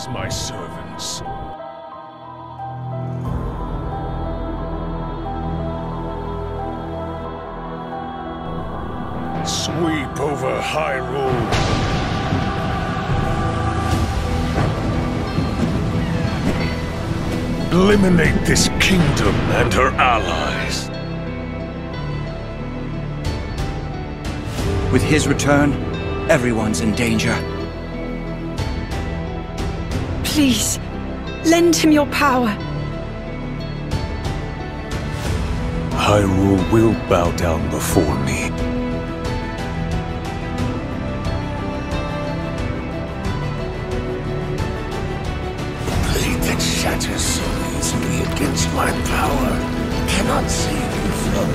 as my servants. Sweep over Hyrule. Eliminate this kingdom and her allies. With his return, everyone's in danger. Please, lend him your power. Hyrule will bow down before me. The blade that shatters so easily against my power cannot save you from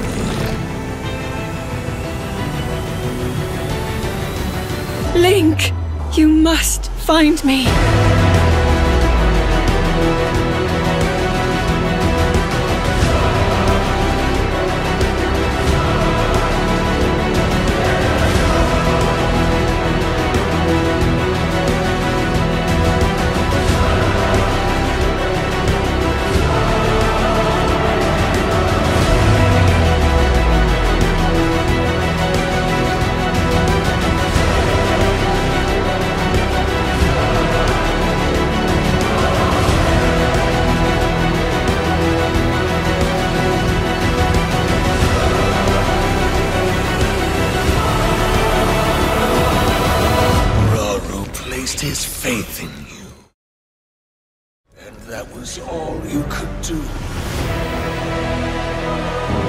me. Link, you must find me. That was all you could do.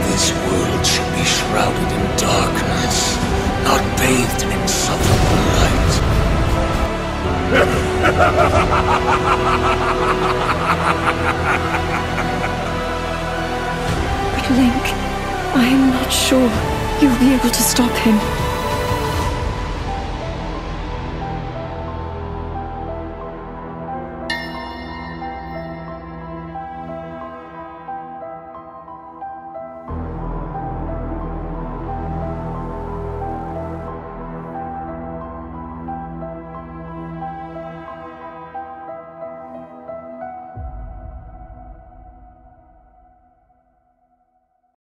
This world should be shrouded in darkness, not bathed in insufferable light. But Link, I am not sure you'll be able to stop him.